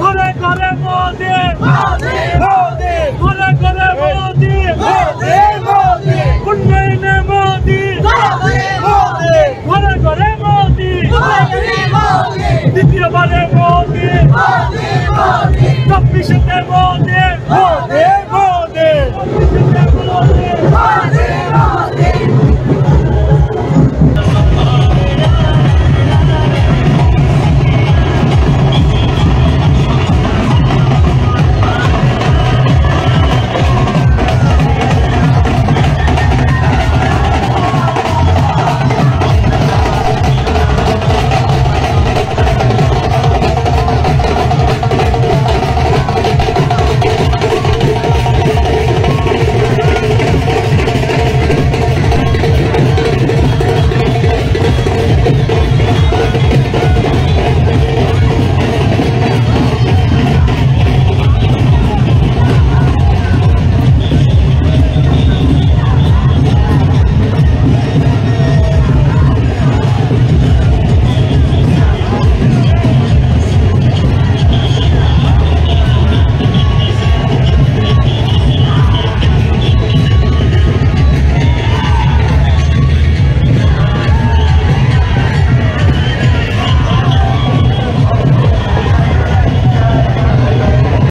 ঘরে ঘরে মোদি। ঘরে ঘরে মোদি। উন্নয়নে মোদি। ঘরে ঘরে মোদি। দ্বিতীয়বারে মোদি। চব্বিশে